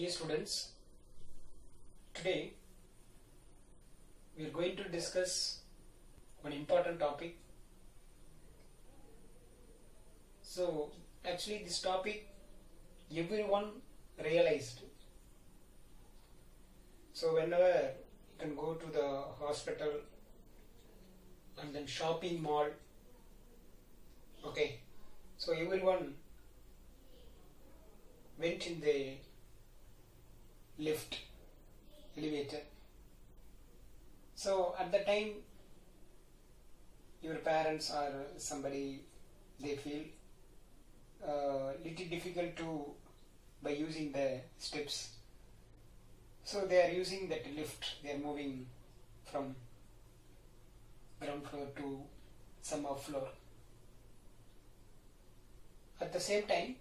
Dear students, today we are going to discuss one important topic. So, actually, this topic everyone realized. So, whenever you can go to the hospital and then shopping mall, okay, so everyone went in the lift elevator. So at the time your parents or somebody they feel uh, little difficult to by using the steps. So they are using that lift. They are moving from ground floor to some up floor. At the same time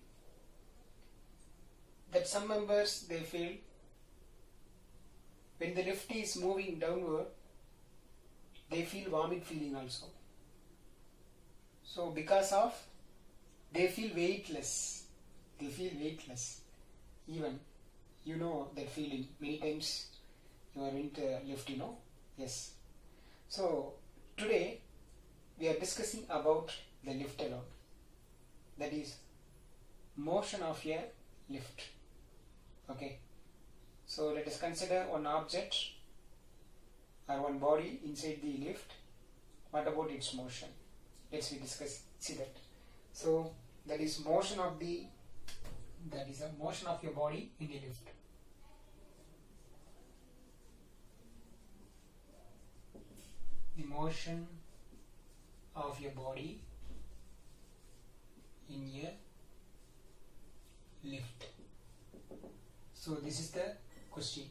that some members they feel when the lift is moving downward they feel vomit feeling also. So because of they feel weightless. They feel weightless. Even you know that feeling. Many times you are in the lift you know? Yes. So today we are discussing about the lift alone. That is motion of a lift. Okay so let us consider one object or one body inside the lift. What about its motion? Let's we discuss see that. So that is motion of the that is a motion of your body in the lift. The motion of your body in a lift. So this is the question.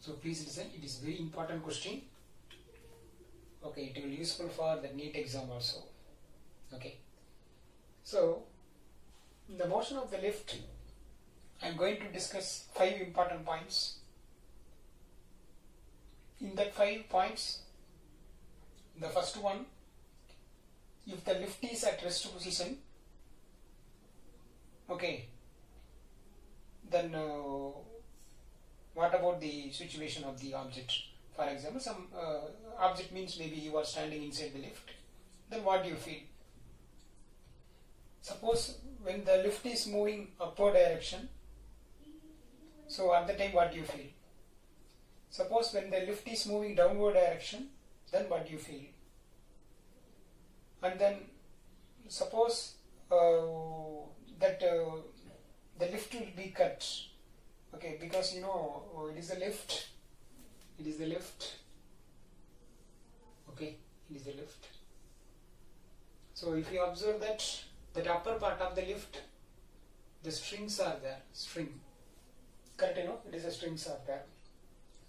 So please listen. It is very important question. Okay it will be useful for the NEET exam also. Okay. So the motion of the lift I am going to discuss five important points. In that five points the first one if the lift is at rest position okay then uh, what about the situation of the object? For example some uh, object means maybe you are standing inside the lift. Then what do you feel? Suppose when the lift is moving upward direction so at the time what do you feel? Suppose when the lift is moving downward direction then what do you feel? And then suppose uh, that uh, the lift will be cut. Okay because you know oh, it is a lift. It is the lift. Okay it is the lift. So if you observe that that upper part of the lift the strings are there string. Correct you know it is the strings are there.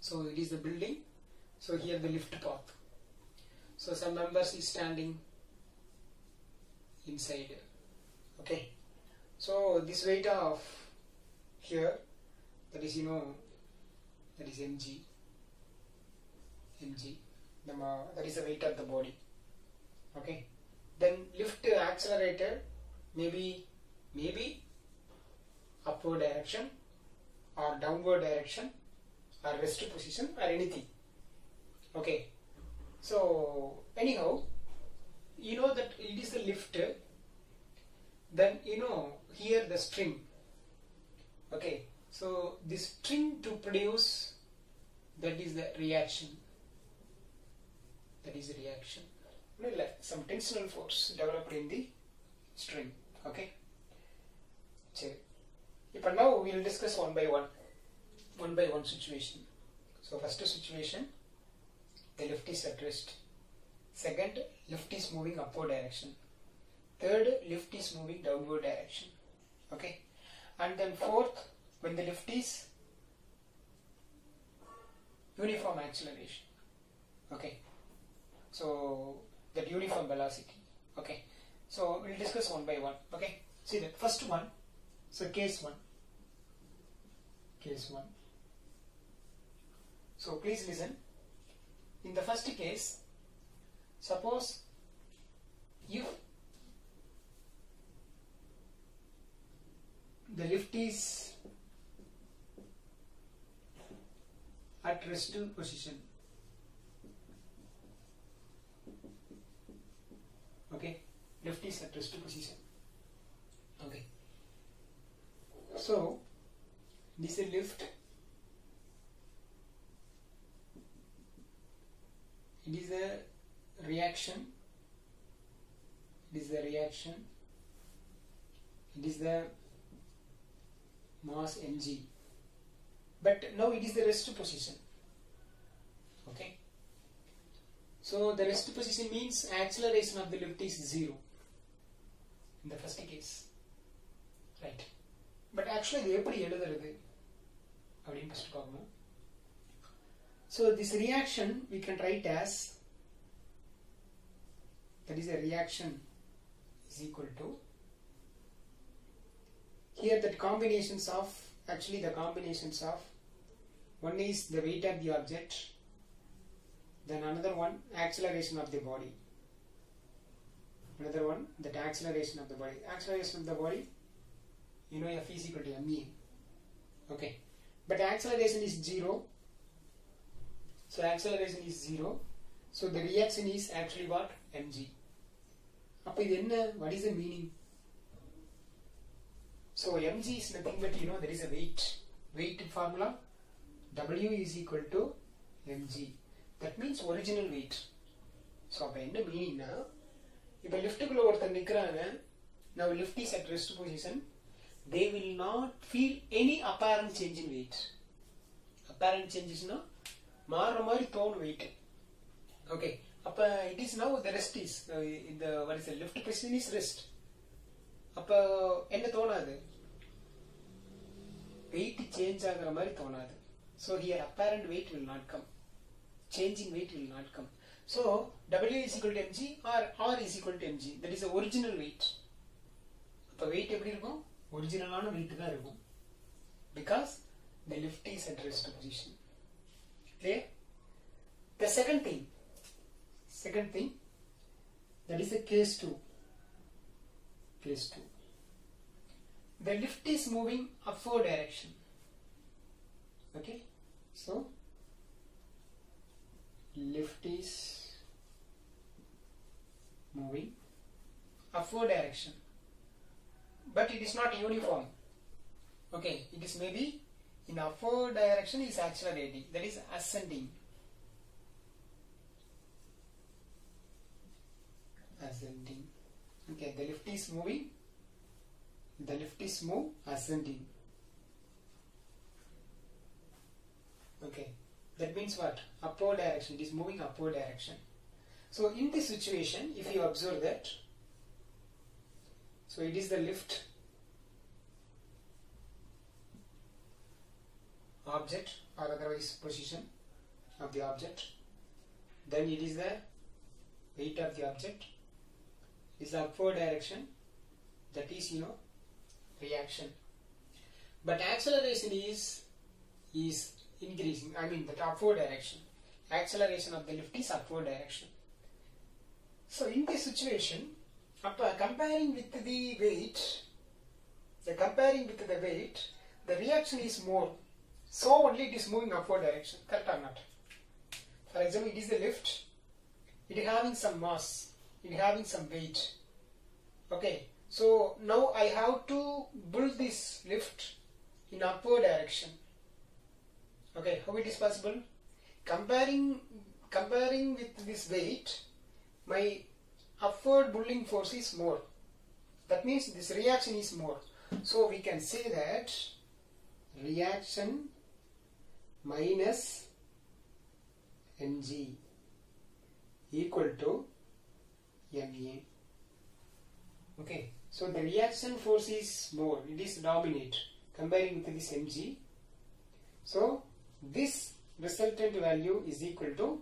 So it is the building. So here the lift path. So some members is standing inside. Okay so this weight of here that is you know that is mg mg the, that is the weight of the body. Okay? Then lift accelerator maybe maybe upward direction or downward direction or rest position or anything. Okay? So anyhow you know that it is the lift then you know here the string. Okay so the string to produce that is the reaction. That is the reaction. Some tensional force developed in the string okay? But now we will discuss one by one one by one situation. So first situation the lift is at rest. Second lift is moving upward direction third lift is moving downward direction. Okay? And then fourth when the lift is uniform acceleration. Okay? So that uniform velocity. Okay? So we'll discuss one by one. Okay? See the first one so case one. Case one. So please listen. In the first case suppose if the lift is at resting position. Okay? Lift is at resting position. Okay. So this is lift. It is a reaction. It is the reaction. It is the mass mg but now it is the rest position okay so the rest position means acceleration of the lift is zero in the first case right but actually இது எப்படி எழுதுறது அப்படின்னு first பார்க்கணும் so this reaction we can write as that is a reaction is equal to here the combinations of actually the combinations of one is the weight of the object then another one acceleration of the body another one that acceleration of the body acceleration of the body you know f is equal to ma okay but acceleration is zero so acceleration is zero so the reaction is actually what mg அப்ப இது என்ன what is the meaning so mg is nothing but you know there is a weight weight formula w is equal to mg that means original weight so அப்ப என்ன மீனிங்னா இப்ப லிஃப்ட்டுக்குள்ள ஒருத்தர் நிக்கிறாங்க now lift is at rest position they will not feel any apparent change in weight apparent changesனா மாறுற மாதிரி தோணும் weight okay அப்ப it is now the rest is uh, in the what is the lift position is rest அப்ப என்ன தோணாது? Wait change ஆகுற மாதிரி தோணாது. So here apparent weight will not come changing weight will not come so W is equal to M G R R is equal to M G that is original weight அப்போ weight எப்படி இருக்கும்? ஒரிஜினலான weight தான் இருக்கும். Because the lift is at rest position clear? The second thing. Second thing that is the case 2 case 2 the lift is moving upward direction. Okay? So lift is moving upward direction. But it is not uniform. Okay? It is maybe in upward direction is accelerating. That is ascending. Ascending okay the lift is moving. The lift is move ascending. Okay that means what? Upward direction. It is moving upward direction. So in this situation if you observe that so it is the lift object or otherwise position of the object. Then it is the weight of the object is the upward direction. That is you know reaction. But acceleration is is increasing. I mean the upward direction. Acceleration of the lift is upward direction. So in this situation upper comparing with the weight the comparing with the weight the reaction is more. So only it is moving upward direction. Correct or not? For example it is the lift. It is having some mass is having some weight. Okay so now I have to build this lift in upward direction. Okay how it is possible? Comparing comparing with this weight my upward pulling force is more. That means this reaction is more. So we can say that reaction minus mg equal to ma okay so the reaction force is more it is dominate comparing with this mg so this resultant value is equal to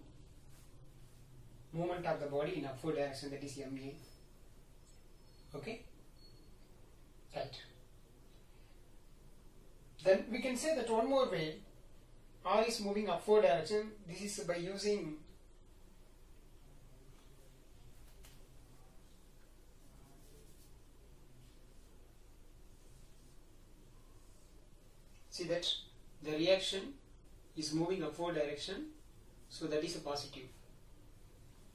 movement of the body in upward direction that is ma okay? Right. Then we can say that one more way r is moving upward direction this is by using see that the reaction is moving upward direction so that is a positive.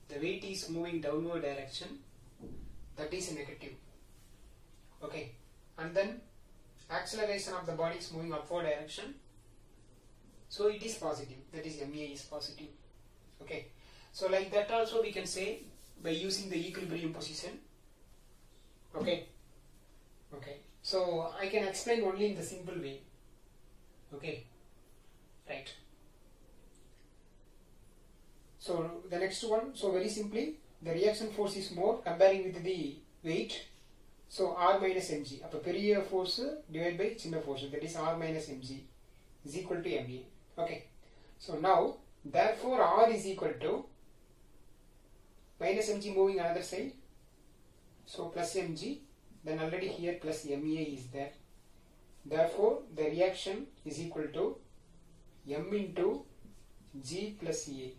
The weight is moving downward direction that is a negative. Okay. And then acceleration of the body is moving upward direction so it is positive. That is ma is positive. Okay. So like that also we can say by using the equilibrium position. Okay. Okay. So i can explain only in the simple way okay right so the next one so very simply the reaction force is more comparing with the weight so r minus mg அப்ப பெரிய force divided by சின்ன force that is r minus mg is equal to ma okay so now therefore r is equal to minus mg moving another side so plus mg then already here plus ma is there therefore the reaction is equal to m into g plus a.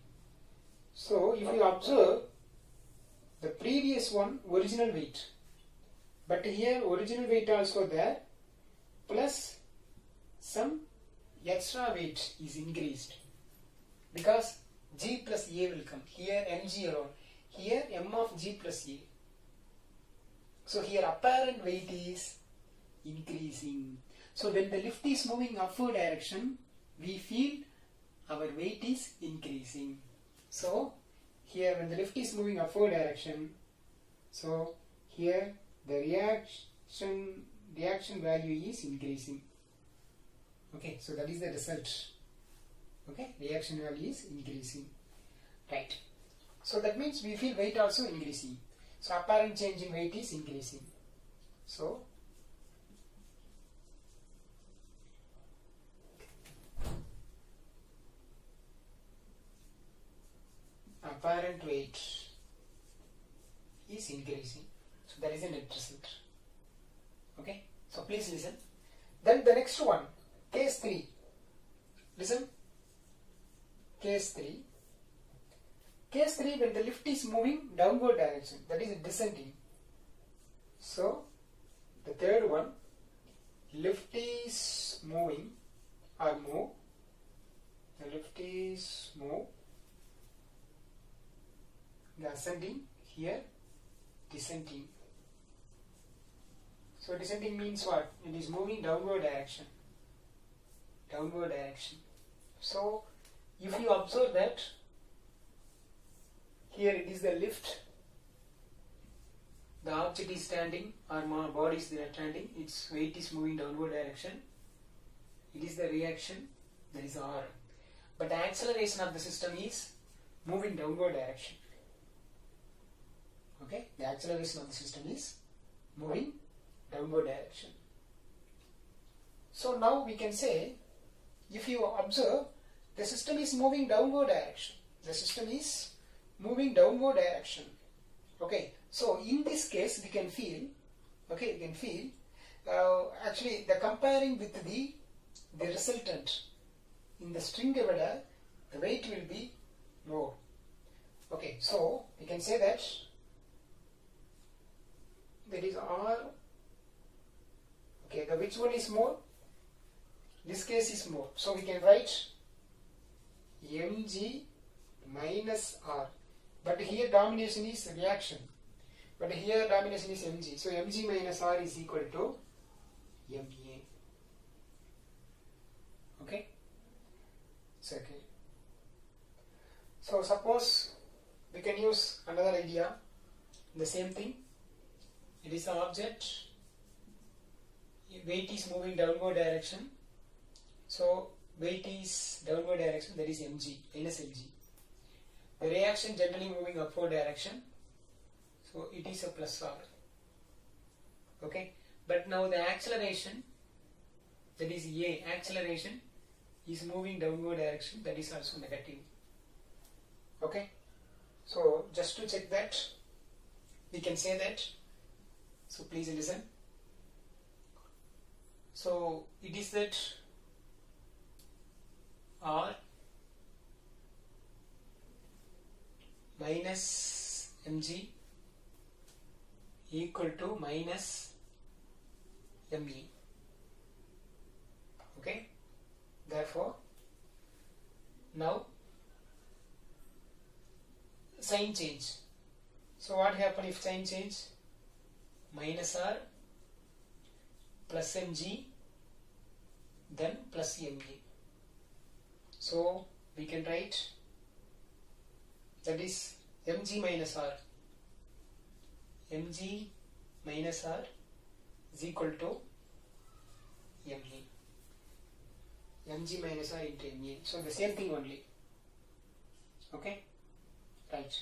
So if you observe the previous one original weight. But here original weight also there plus some extra weight is increased. Because g plus a will come. Here mg alone. Here m of g plus a. So here apparent weight is increasing so when the lift is moving upward direction we feel our weight is increasing. So here when the lift is moving upward direction so here the reaction reaction value is increasing. Okay so that is the result. Okay reaction value is increasing. Right. So that means we feel weight also increasing. So apparent change in weight is increasing. So apparent weight is increasing so that is a net result okay? So please listen. Then the next one case 3 listen. Case 3 case 3 when the lift is moving downward direction that is descending. So the third one lift is moving or move. The lift is move the ascending here descending. So descending means what? It is moving downward direction. Downward direction. So if you observe that here it is the lift. The object is standing or my body is standing. Its weight is moving downward direction. It is the reaction that is r. But the acceleration of the system is moving downward direction okay? The acceleration of the system is moving downward direction. So now we can say if you observe the system is moving downward direction. The system is moving downward direction. Okay? So in this case we can feel okay we can feel uh, actually the comparing with the the resultant in the string divider the weight will be more. Okay? So we can say that that is r okay the which one is more? This case is more. So we can write mg minus r. But here domination is reaction. But here domination is mg so mg minus r is equal to ma okay? It's okay. So suppose we can use another idea the same thing it is an object. Weight is moving downward direction. So weight is downward direction that is mg minus the reaction generally moving upward direction. So it is a plus r. Okay? But now the acceleration that is a acceleration is moving downward direction that is also negative. Okay? So just to check that we can say that so please listen. So it is that r minus mg equal to minus me okay? Therefore now sign change. So what happen if sign change? Minus R plus mg then plus mg. So we can write that is mg minus r. Mg minus r is equal to mg mg minus r into mg so the same thing only. Okay? Right.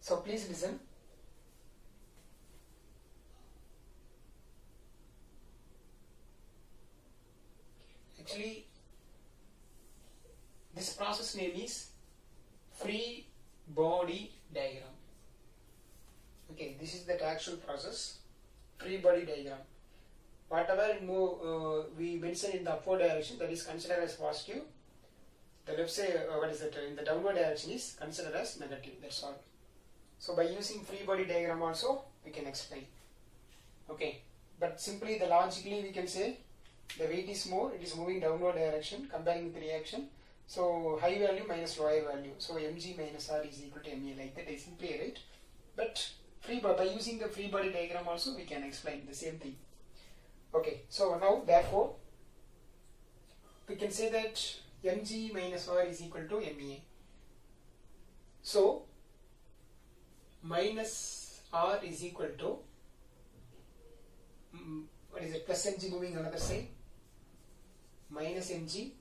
So please listen actually this process name is free body diagram. Okay this is the actual process free body diagram. Whatever move uh, we mention in the upward direction that is considered as positive. The left say uh, what is it in the downward direction is considered as negative that's all. So by using free body diagram also we can explain. Okay but simply the logically we can say the weight is more it is moving downward direction comparing with the reaction. So high value minus lower value. So mg minus r is equal to me like that i simply write but free by using the free body diagram also we can explain the same thing. Okay so now therefore we can say that mg minus r is equal to me so minus r is equal to mm, what is it plus mg moving another side minus mg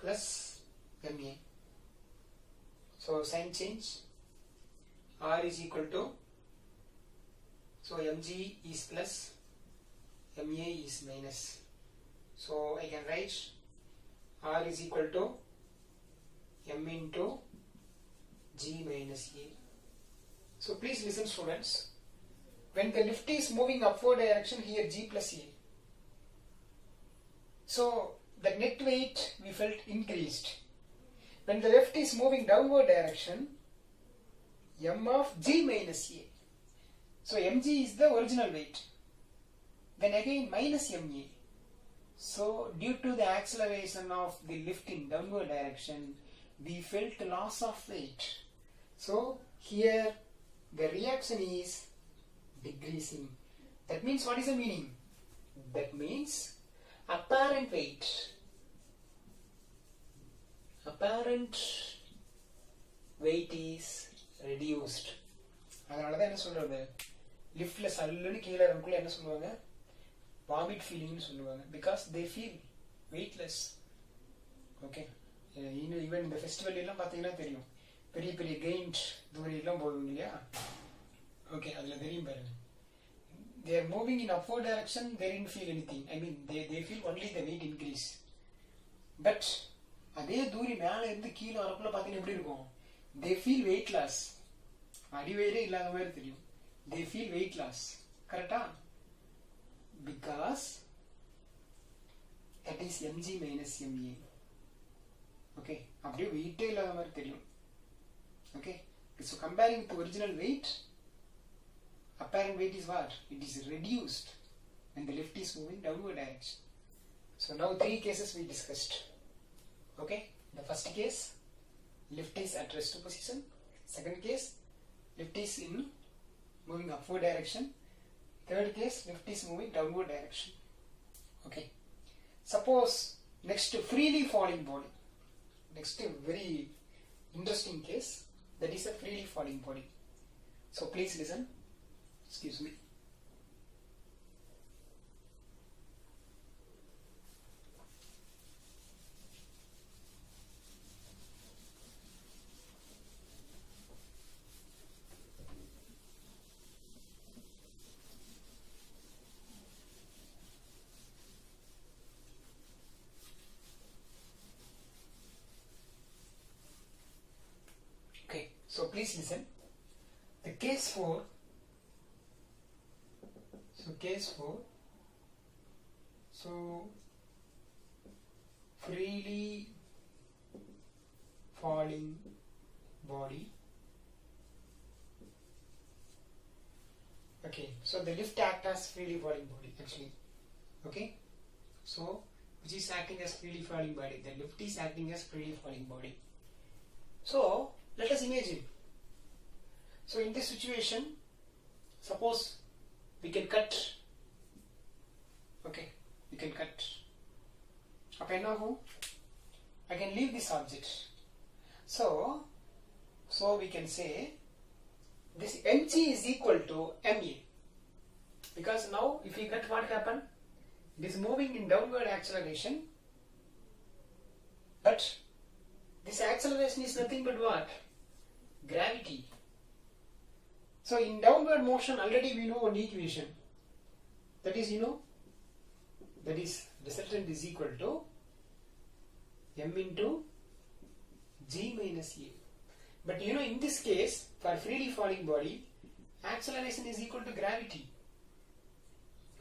plus ma so sign change. R is equal to so mg is plus ma is minus. So I can write r is equal to m into g minus a. So please listen students. When the lift is moving upward direction here g plus a so the net weight we felt increased. When the lift is moving downward direction m of g minus a. So mg is the original weight. Then again minus ma so due to the acceleration of the lift in downward direction we felt loss of weight. So here the reaction is decreasing. That means what is the meaning? That means apparent weight. Apparent weight is reduced. அதனால தான் என்ன சொல்றது? லிஃப்ட்ல சல்லுன்னு கீழே இறங்குள்ள என்ன சொல்லுவாங்க? Vomit ஃபீலிங்னு சொல்லுவாங்க. Because they feel weightless okay இன்னும் ஈவன் இந்த ஃபெஸ்டிவல் எல்லாம் பார்த்தீங்கன்னா தெரியும். பெரிய பெரிய கெயின்ட் தூரி எல்லாம் போகும் இல்லையா? ஓகே அதில் தெரியும் பாருங்க. they are moving in upward direction they didn't feel anything i mean they, they feel only the weight increase but அதே தூரி மேல இருந்து கீழே வரக்குள்ள பாத்தீங்கன்னா எப்படி இருக்கும் they feel weight loss அடிவயிறே இல்லாத மாதிரி தெரியும் they feel weight loss கரெக்டா because that is mg minus ma okay அப்படியே வெயிட்டே இல்லாத மாதிரி தெரியும் okay so comparing with the original weight apparent weight is what? It is reduced when the lift is moving downward direction. So now three cases we discussed. Okay, the first case, lift is at rest position. Second case, lift is in moving upward direction. Third case, lift is moving downward direction. Okay. Suppose next freely falling body. Next very interesting case that is a freely falling body. So please listen. Excuse me. So please listen. The case for 4 so freely falling body. Okay so the lift act as freely falling body actually. Okay? So which is acting as freely falling body. The lift is acting as freely falling body. So Let us imagine. So in this situation, suppose we can cut okay you can cut. Appenago I can leave this object. So so we can say this mg is equal to ma. Because now if we cut what happened it is moving in downward acceleration. But this acceleration is nothing but what? Gravity. So in downward motion already we know one equation. That is you know that is resultant is equal to m into g minus a. But you know in this case for freely falling body acceleration is equal to gravity.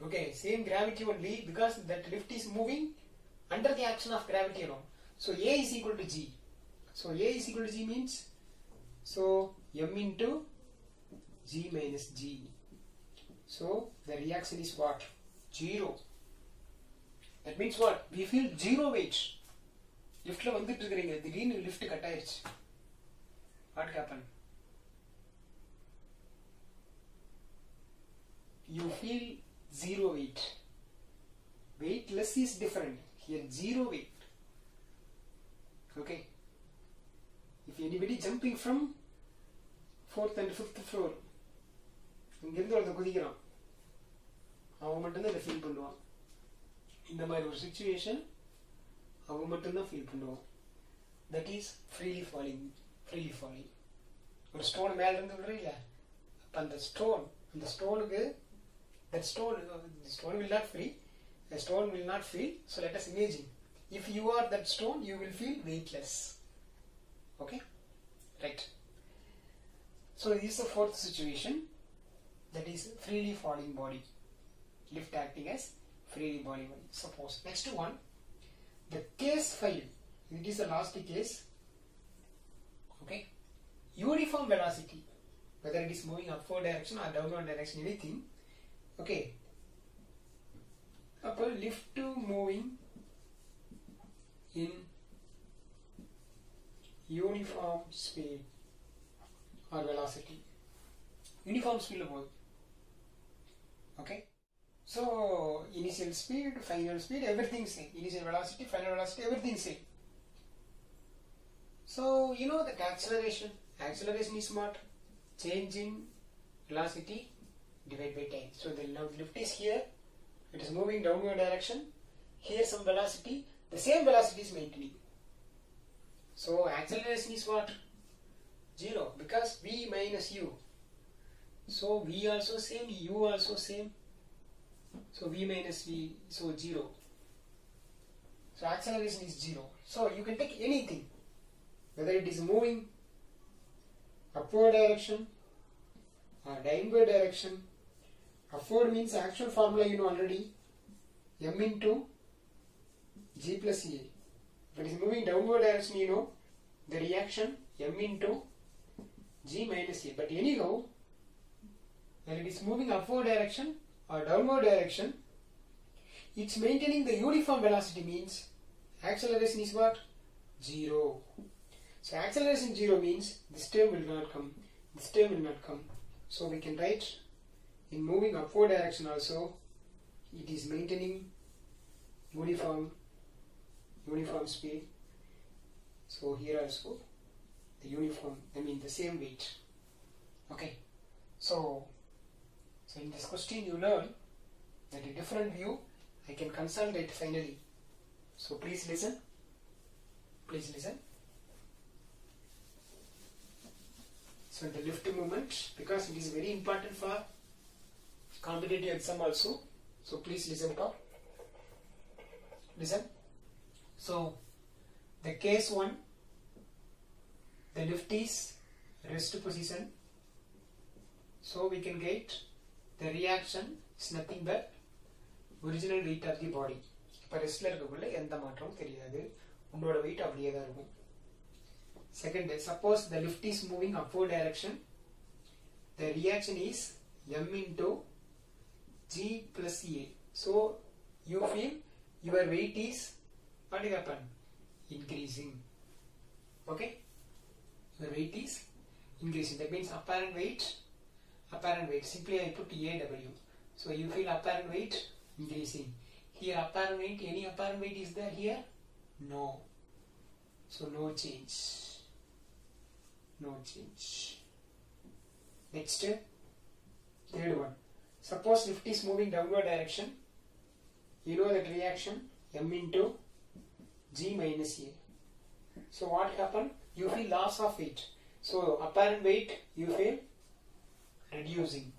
Okay, same gravity only because that lift is moving under the action of gravity alone. So a is equal to g. So a is equal to g means so m into g minus g. So the reaction is what? Zero. That means what we feel zero weight லிஃப்ட்டில் வந்துட்டு இருக்கிறீங்க திடீர்னு lift cut ஆயிடுச்சு what happen you feel zero weight weightless is different here zero weight okay if anybody jumping from fourth and fifth floor இங்கிருந்து ஒருத்தன் குதிக்கிறான். அவன் மட்டும்தான் இதை feel பண்ணுவான். இந்த மாதிரி ஒரு சுச்சுவேஷன் அவன் மட்டும்தான் ஃபீல் பண்ணுவான் that is freely falling freely falling ஒரு ஸ்டோன் மேல இருந்து விடுறீங்கள அப்போ அந்த ஸ்டோன் அந்த ஸ்டோனுக்கு that stone uh, the stone will not free the stone will not feel so let us imagine if you are that stone you will feel weightless okay right so this is the fourth situation that is freely falling body lift acting as freely voluble. Suppose next one, the case file, it is a last case, okay, uniform velocity, whether it is moving upward direction or downward direction, anything, okay. Upper lift to moving in uniform speed or velocity. Uniform speed of. Okay? So initial speed final speed everything same initial velocity final velocity everything same so you know that acceleration acceleration is what change in velocity divided by time. So the lift is here, it is moving downward direction. Here some velocity, the same velocity is maintaining. So acceleration is what? Zero because v minus u. So v also same, u also same. So v minus v, so zero. So acceleration is zero. So you can take anything, whether it is moving upward direction or downward direction. Upward means actual formula you know already. M into g plus a. If it is moving downward direction you know the reaction m into g minus a. But anyhow when it is moving upward direction or downward direction it's maintaining the uniform velocity means acceleration is what? Zero. So acceleration zero means this term will not come this term will not come. So we can write in moving upward direction also it is maintaining uniform uniform speed. So here also the uniform I mean the same weight. Okay. So so in this question you learn. That a different view. I can consolidate finally. So please listen. Please listen. So the lift movement because it is very important for competitive exam also. So please listen to listen. So the case one the lift is rest position. So we can get the reaction is nothing but original weight of the body இப்போ ரெஸ்ட்ல இருக்கக்குள்ள எந்த மாற்றமும் தெரியாது. உங்களோட wait அப்படியே தான் இருக்கும். Second suppose the lift is moving upward direction the reaction is M into G plus A so you feel your weight is what is happen increasing okay your weight is increasing. That means apparent weight apparent weight. Simply I put AW. So you feel apparent weight increasing. Here apparent weight, any apparent weight is there here? No. So no change. No change. Next, third one. Suppose lift is moving downward direction. You know that reaction m into g minus a. So what happened? You feel loss of weight. So apparent weight you feel reducing.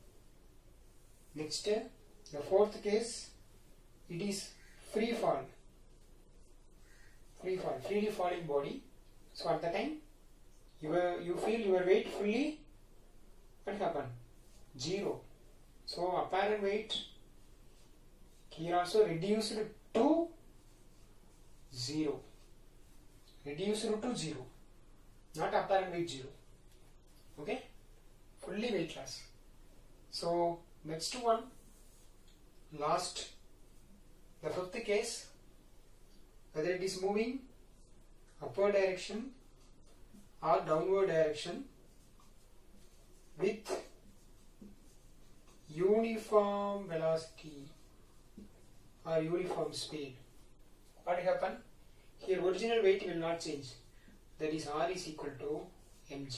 Next, the fourth case, it is free fall. Free fall, freely falling body. So at the time, you you feel your weight fully. What happened? Zero. So apparent weight here also reduced to zero. Reduced to zero. Not apparent weight zero. Okay? Fully weight loss. So next one, last, the fifth case, whether it is moving upward direction or downward direction with uniform velocity or uniform speed. What happen? Here original weight will not change. That is R is equal to mg.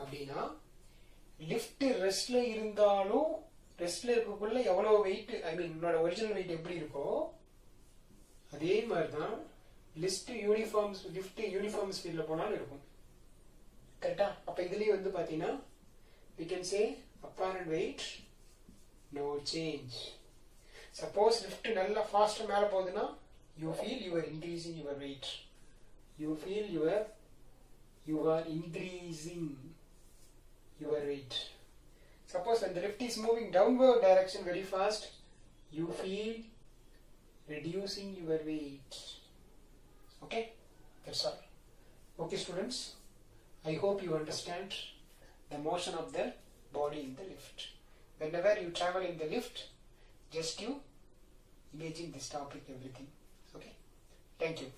அப்படின்னா lift ரெஸ்ட்ல இருந்தாலும் ரெஸ்ட்ல இருக்கக்குள்ள எவ்வளவு wait I மீன் உன்னோட original wait எப்படி இருக்கோ அதே மாதிரி தான் லிஸ்ட் யூனிஃபார்ம்ஸ் லிஃப்ட் யூனிஃபார்ம் ஸ்பீட்ல போனாலும் இருக்கும். கரெக்டா அப்ப இதுலயே வந்து பாத்தீங்கன்னா we can say apparent weight no change suppose lift நல்லா ஃபாஸ்ட் மேல போகுதுன்னா you feel your increasing your weight you feel your you are increasing your weight suppose when the lift is moving downward direction very fast you feel reducing your weight. Okay? That's all. Okay students. I hope you understand the motion of the body in the lift. Whenever you travel in the lift just you imagine this topic everything. Okay? Thank you